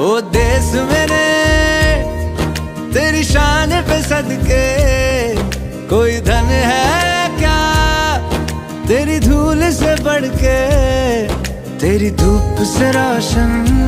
ओ देश मेरे, तेरी शान पे सदके, कोई धन है क्या? तेरी धूल से बढ़ के तेरी धूप से रोशन।